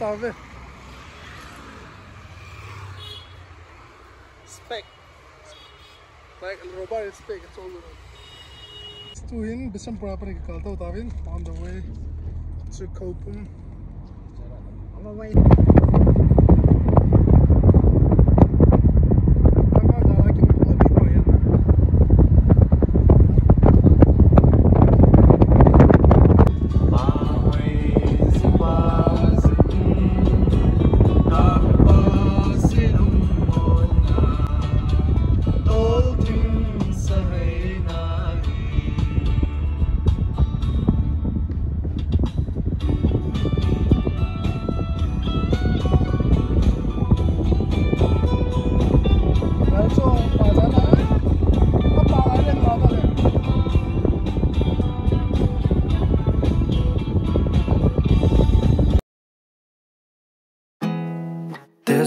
Bisampur ka patave. Spec. Like a robot is spec, it's all good. Stuhin bisampur apa ni kalta utavin on the way to Khoupum. Tama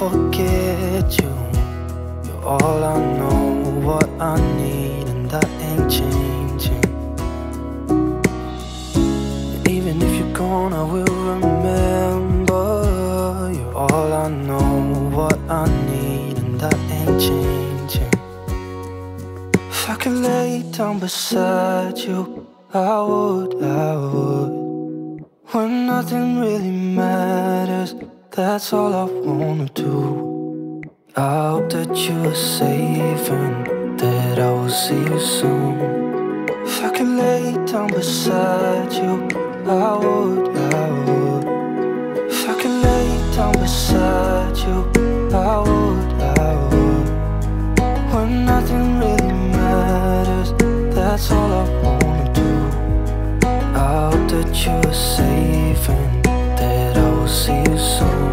forget you. You're all I know, what I need, and that ain't changing. Even if you're gone, I will remember. You're all I know, what I need, and that ain't changing. If I could lay down beside you, I would, I would. That's all I wanna do. I hope that you are safe and that I will see you soon. If I could lay down beside you, I would, I would. If I could lay down beside you, I would, I would. When nothing really matters, that's all I wanna do. I hope that you are safe see you soon.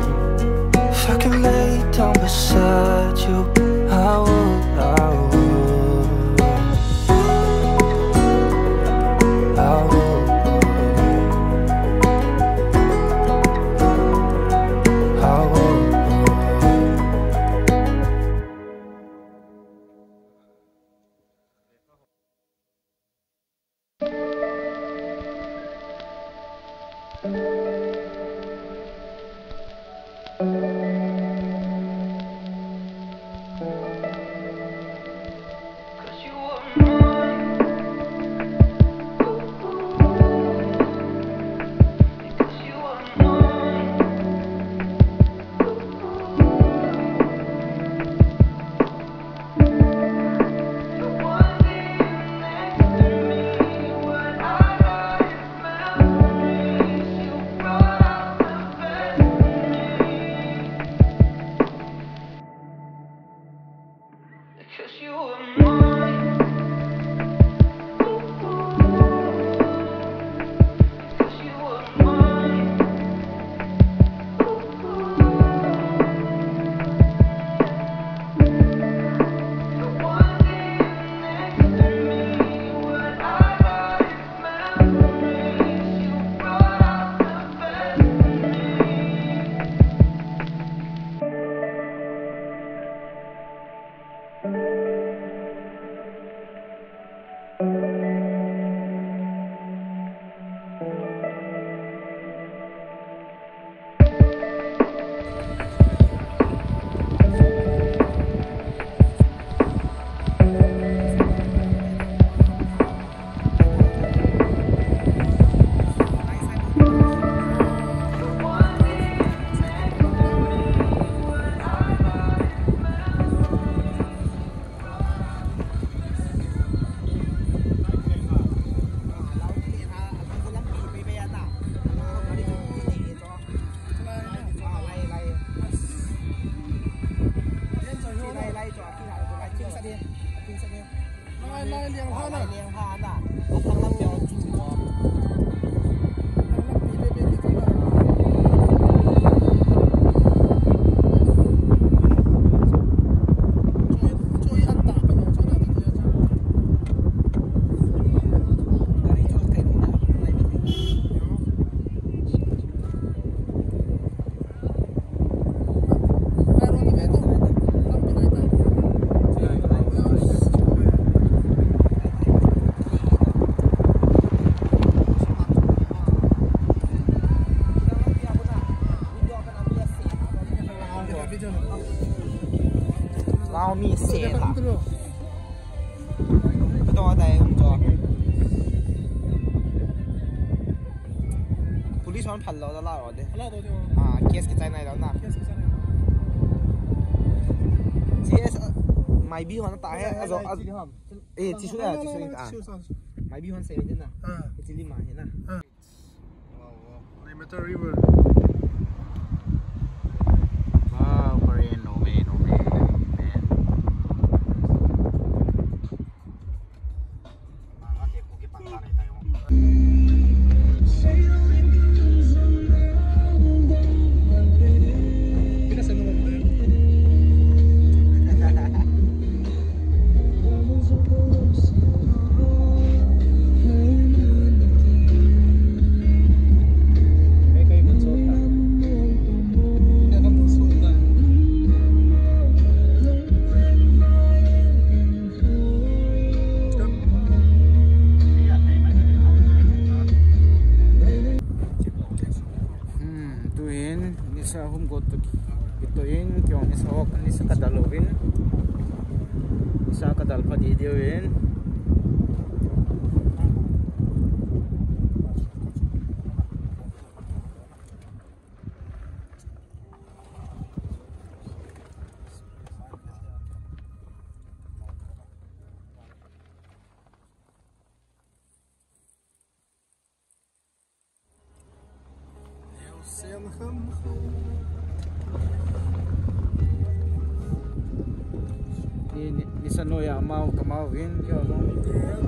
If I could lay down beside you, I would, I would. You lao mi xe Để thả không được. cái đó đây không cho police man 喷落咗拉我哋 Hala to jo. 啊 case 嘅仔嚟到嗱 Yes, yes, yes. CS 买 B 可能大嘅啊就啊诶技术啊技术啊 Chill sounds. 买 B 可能四点啊 Ah. 自己买嘅嗱 Limiter River. mau tao mau viên cho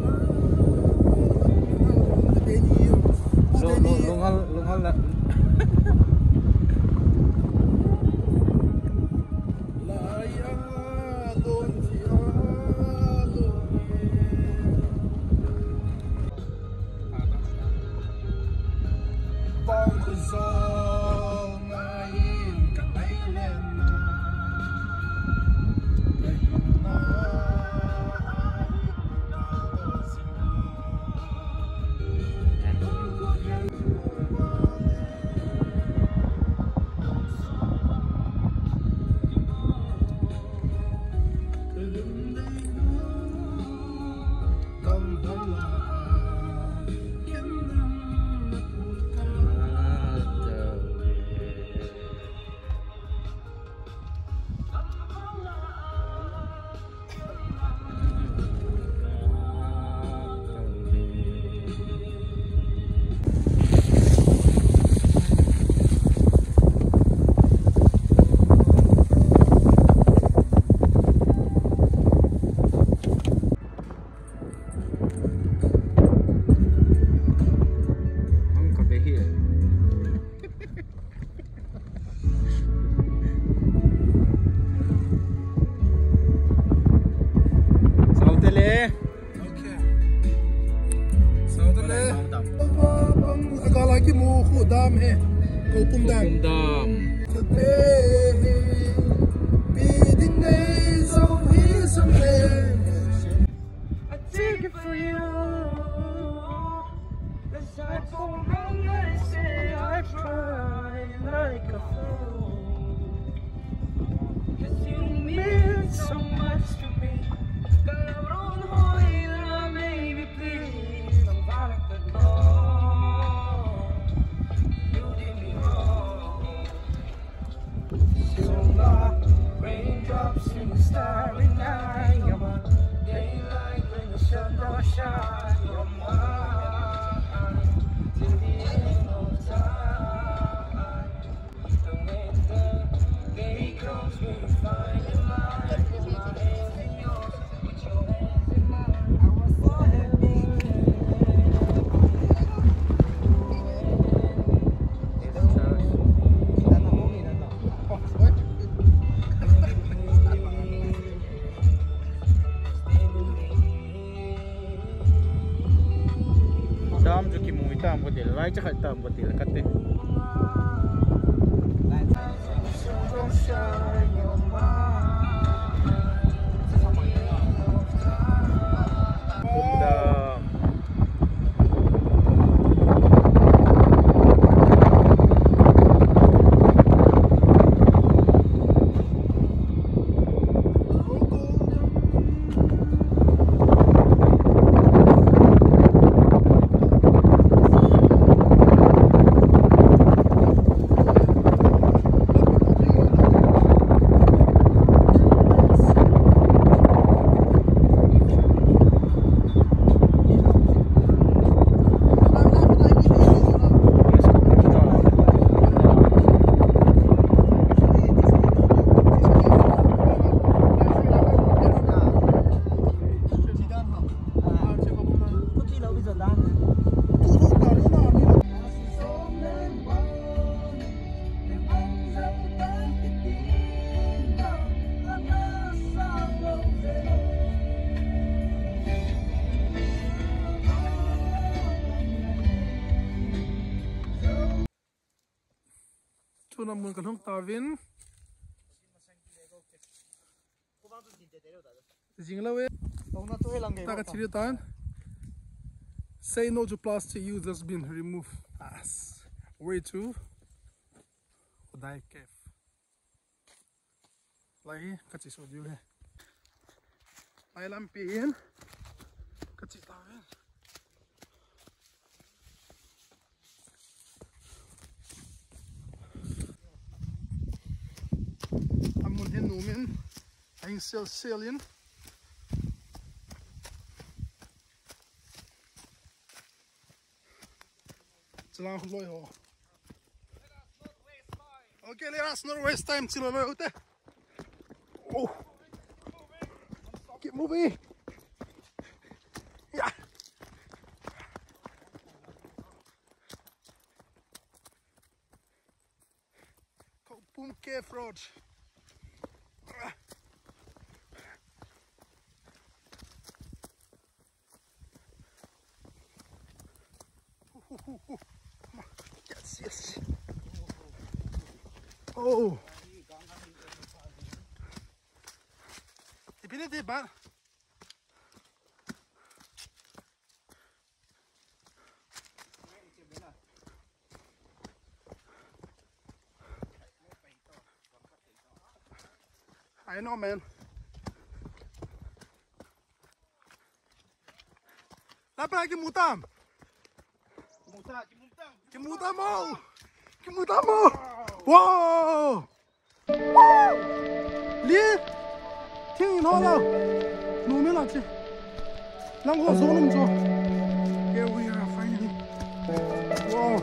Ay, tsaka, 나 보니까 형 따윈 Say no to plastic use has been removed as way to Odai Cave. Lagi, kacau dia. Lagi lampiin, kacau numin. Aing sel selin. Chilang loi ho. Okay, let us not waste time till we're out there. Oh, keep moving. Yeah. Khoupum Cave Road. Yes, acabaram. I know, man. para que mutam. Que mutam. Que mutam. Que mutam, mal. Wow. Wow. 听你唠叨，鲁明老师，啷个我说那么多。Here we are finally. Wow.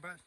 害怕。